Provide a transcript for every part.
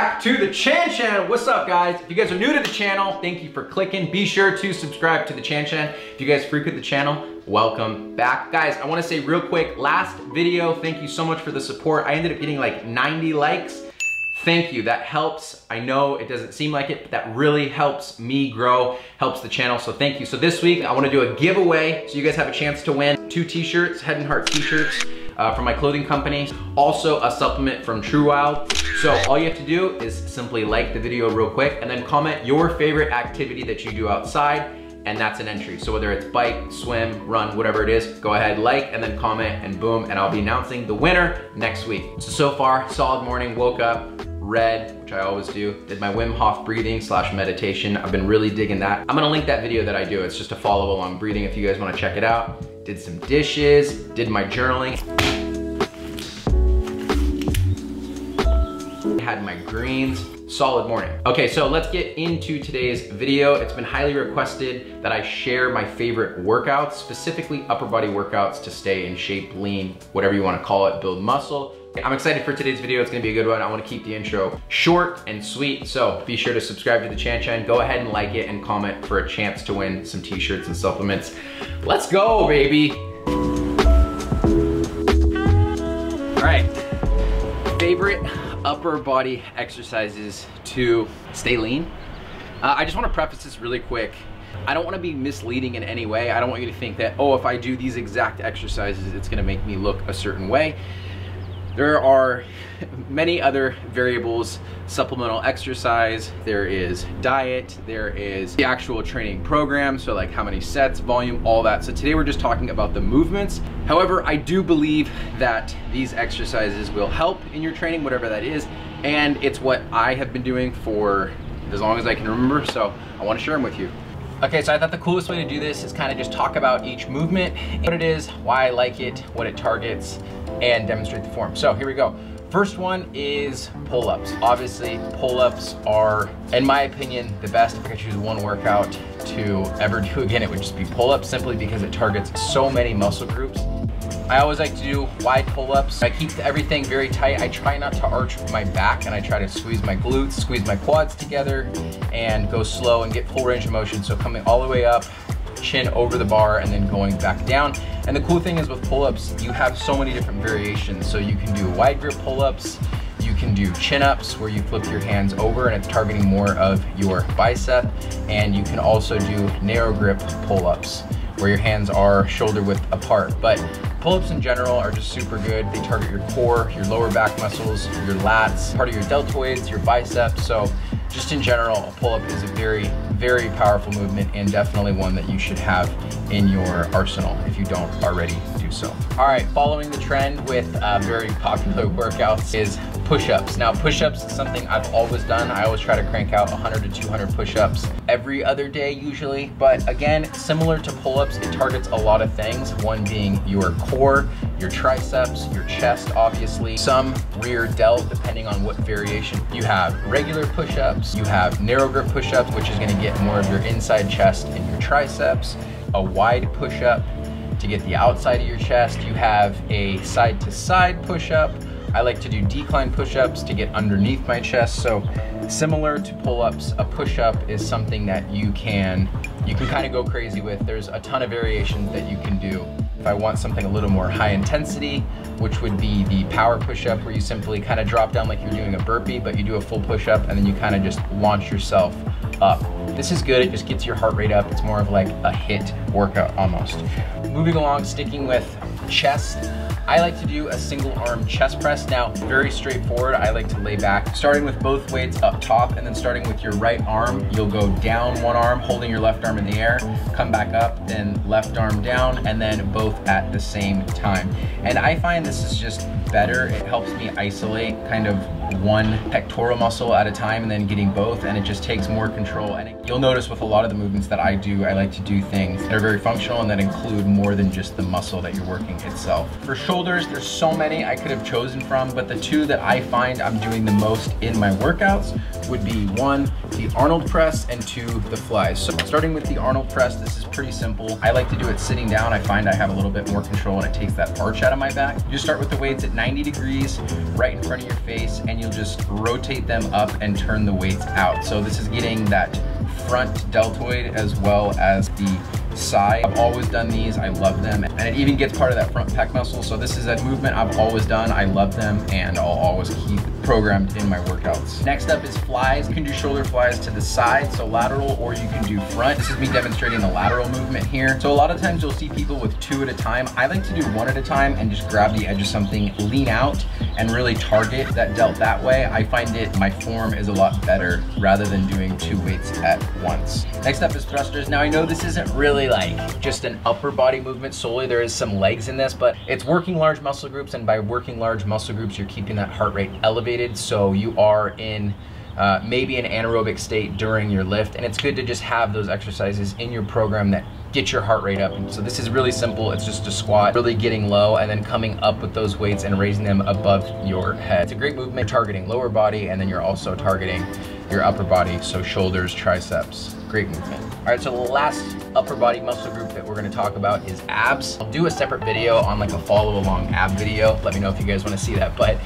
back to the Chan Chan. What's up guys? If you guys are new to the channel, thank you for clicking. Be sure to subscribe to the Chan Chan. If you guys frequent the channel, welcome back. Guys, I wanna say real quick, last video, thank you so much for the support. I ended up getting like 90 likes. Thank you, that helps. I know it doesn't seem like it, but that really helps me grow, helps the channel, so thank you. So this week, I wanna do a giveaway, so you guys have a chance to win two t-shirts, Head and Heart t-shirts uh, from my clothing company. Also a supplement from True Wild. So all you have to do is simply like the video real quick and then comment your favorite activity that you do outside and that's an entry. So whether it's bike, swim, run, whatever it is, go ahead, like, and then comment, and boom, and I'll be announcing the winner next week. So, so far, solid morning, woke up, read, which I always do, did my Wim Hof breathing slash meditation. I've been really digging that. I'm gonna link that video that I do. It's just a follow along breathing if you guys wanna check it out. Did some dishes, did my journaling. Had my greens, solid morning. Okay, so let's get into today's video. It's been highly requested that I share my favorite workouts, specifically upper body workouts to stay in shape, lean, whatever you wanna call it, build muscle. I'm excited for today's video. It's gonna be a good one. I wanna keep the intro short and sweet. So be sure to subscribe to the Chan Chan. Go ahead and like it and comment for a chance to win some t-shirts and supplements. Let's go, baby. All right, favorite upper body exercises to stay lean. Uh, I just wanna preface this really quick. I don't wanna be misleading in any way. I don't want you to think that, oh, if I do these exact exercises, it's gonna make me look a certain way. There are many other variables, supplemental exercise, there is diet, there is the actual training program, so like how many sets, volume, all that. So today we're just talking about the movements. However, I do believe that these exercises will help in your training, whatever that is, and it's what I have been doing for as long as I can remember, so I wanna share them with you. Okay, so I thought the coolest way to do this is kind of just talk about each movement, what it is, why I like it, what it targets, and demonstrate the form. So here we go. First one is pull-ups. Obviously, pull-ups are, in my opinion, the best. If I could choose one workout to ever do again, it would just be pull-ups simply because it targets so many muscle groups. I always like to do wide pull-ups. I keep everything very tight. I try not to arch my back and I try to squeeze my glutes, squeeze my quads together and go slow and get full range of motion. So coming all the way up, chin over the bar and then going back down. And the cool thing is with pull-ups, you have so many different variations. So you can do wide grip pull-ups, you can do chin-ups where you flip your hands over and it's targeting more of your bicep. And you can also do narrow grip pull-ups where your hands are shoulder width apart. But pull-ups in general are just super good. They target your core, your lower back muscles, your lats, part of your deltoids, your biceps. So just in general, a pull-up is a very, very powerful movement and definitely one that you should have in your arsenal if you don't already so. All right, following the trend with uh, very popular workouts is push-ups. Now push-ups is something I've always done. I always try to crank out 100 to 200 push-ups every other day usually. But again, similar to pull-ups, it targets a lot of things. One being your core, your triceps, your chest, obviously, some rear delt, depending on what variation. You have regular push-ups, you have narrow grip push-ups, which is gonna get more of your inside chest and your triceps, a wide push-up to get the outside of your chest. You have a side-to-side push-up, I like to do decline push-ups to get underneath my chest. So similar to pull-ups, a push-up is something that you can you can kind of go crazy with. There's a ton of variations that you can do. If I want something a little more high intensity, which would be the power push-up where you simply kind of drop down like you're doing a burpee, but you do a full push-up and then you kind of just launch yourself up. This is good, it just gets your heart rate up. It's more of like a HIIT workout almost. Moving along, sticking with chest, I like to do a single arm chest press. Now, very straightforward. I like to lay back, starting with both weights up top and then starting with your right arm, you'll go down one arm, holding your left arm in the air, come back up, then left arm down, and then both at the same time. And I find this is just better. It helps me isolate kind of one pectoral muscle at a time and then getting both and it just takes more control. And it, you'll notice with a lot of the movements that I do, I like to do things that are very functional and that include more than just the muscle that you're working itself. For shoulders, there's so many I could have chosen from, but the two that I find I'm doing the most in my workouts would be one, the Arnold press and two, the flies. So starting with the Arnold press, this is pretty simple. I like to do it sitting down. I find I have a little bit more control and it takes that arch out of my back. You just start with the weights at 90 degrees right in front of your face and you'll just rotate them up and turn the weights out. So this is getting that front deltoid as well as the side. I've always done these, I love them. And it even gets part of that front pec muscle. So this is a movement I've always done, I love them, and I'll always keep programmed in my workouts. Next up is flies. You can do shoulder flies to the side, so lateral, or you can do front. This is me demonstrating the lateral movement here. So a lot of times you'll see people with two at a time. I like to do one at a time and just grab the edge of something, lean out, and really target that delt that way. I find it, my form is a lot better rather than doing two weights at once. Next up is thrusters. Now I know this isn't really like just an upper body movement solely. There is some legs in this, but it's working large muscle groups. And by working large muscle groups, you're keeping that heart rate elevated. So you are in uh, maybe an anaerobic state during your lift. And it's good to just have those exercises in your program that get your heart rate up. And so this is really simple. It's just a squat, really getting low and then coming up with those weights and raising them above your head. It's a great movement, targeting lower body, and then you're also targeting your upper body. So shoulders, triceps, great movement. All right, so the last upper body muscle group that we're gonna talk about is abs. I'll do a separate video on like a follow along ab video. Let me know if you guys wanna see that. But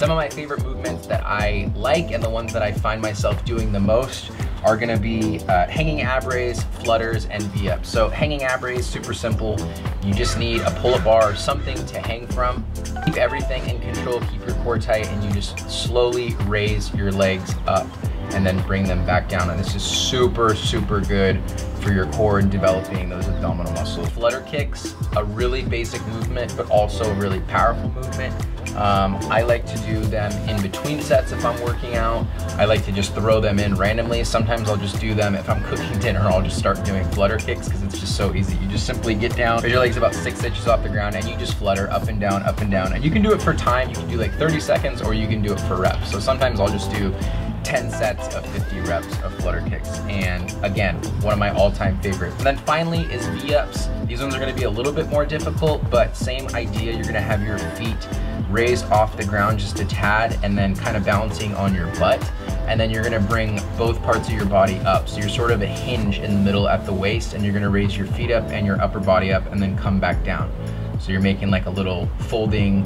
some of my favorite movements that I like and the ones that I find myself doing the most are gonna be uh, hanging ab raise, flutters, and V-ups. So hanging ab raise, super simple. You just need a pull-up bar or something to hang from. Keep everything in control, keep your core tight, and you just slowly raise your legs up and then bring them back down. And this is super, super good for your core and developing those abdominal muscles. Flutter kicks, a really basic movement, but also a really powerful movement. Um, I like to do them in between sets if I'm working out. I like to just throw them in randomly. Sometimes I'll just do them if I'm cooking dinner, I'll just start doing flutter kicks because it's just so easy. You just simply get down, raise your legs about six inches off the ground and you just flutter up and down, up and down. And you can do it for time. You can do like 30 seconds or you can do it for reps. So sometimes I'll just do 10 sets of 50 reps of flutter kicks. And again, one of my all-time favorites. And then finally is V-ups. These ones are gonna be a little bit more difficult, but same idea. You're gonna have your feet raised off the ground just a tad and then kind of balancing on your butt. And then you're gonna bring both parts of your body up. So you're sort of a hinge in the middle at the waist and you're gonna raise your feet up and your upper body up and then come back down. So you're making like a little folding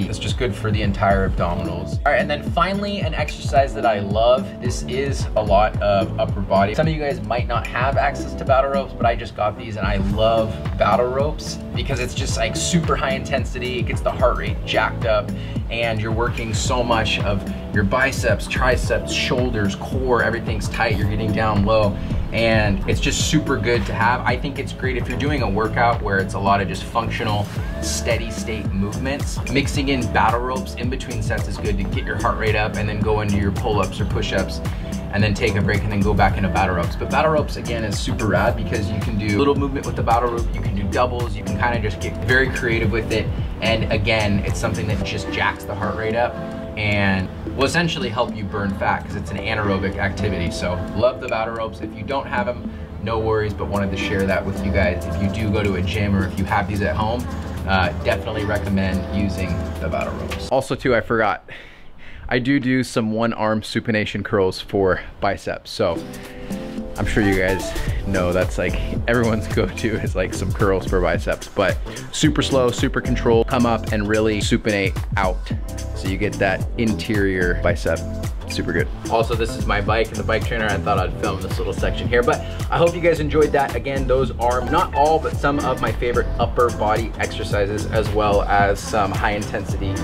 it's just good for the entire abdominals. All right, and then finally, an exercise that I love. This is a lot of upper body. Some of you guys might not have access to battle ropes, but I just got these and I love battle ropes because it's just like super high intensity. It gets the heart rate jacked up and you're working so much of your biceps, triceps, shoulders, core, everything's tight. You're getting down low and it's just super good to have. I think it's great if you're doing a workout where it's a lot of just functional, steady state movements. Mixing in battle ropes in between sets is good to get your heart rate up and then go into your pull-ups or push-ups and then take a break and then go back into battle ropes. But battle ropes again is super rad because you can do little movement with the battle rope, you can do doubles, you can kind of just get very creative with it. And again, it's something that just jacks the heart rate up and will essentially help you burn fat because it's an anaerobic activity. So love the battle ropes. If you don't have them, no worries, but wanted to share that with you guys. If you do go to a gym or if you have these at home, uh, definitely recommend using the battle ropes. Also too, I forgot, I do do some one arm supination curls for biceps. So I'm sure you guys know that's like everyone's go-to is like some curls for biceps, but super slow, super controlled, come up and really supinate out. So you get that interior bicep super good. Also, this is my bike and the bike trainer. I thought I'd film this little section here, but I hope you guys enjoyed that. Again, those are not all, but some of my favorite upper body exercises, as well as some high intensity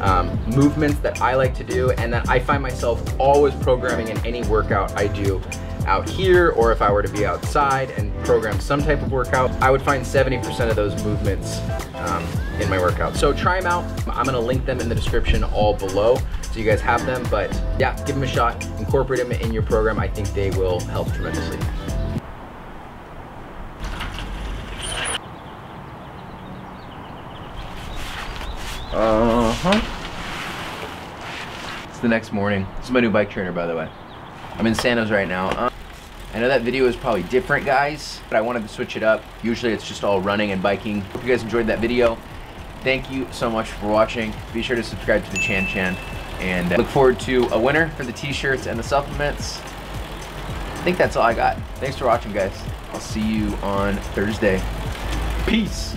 um, movements that I like to do and that I find myself always programming in any workout I do out here or if I were to be outside and program some type of workout, I would find 70% of those movements um, in my workout. So try them out. I'm gonna link them in the description all below so you guys have them. But yeah, give them a shot, incorporate them in your program. I think they will help tremendously. Uh-huh. It's the next morning. This is my new bike trainer, by the way. I'm in Santos right now. Uh, I know that video is probably different, guys, but I wanted to switch it up. Usually it's just all running and biking. Hope you guys enjoyed that video. Thank you so much for watching. Be sure to subscribe to the Chan Chan. And uh, look forward to a winner for the t-shirts and the supplements. I think that's all I got. Thanks for watching, guys. I'll see you on Thursday. Peace.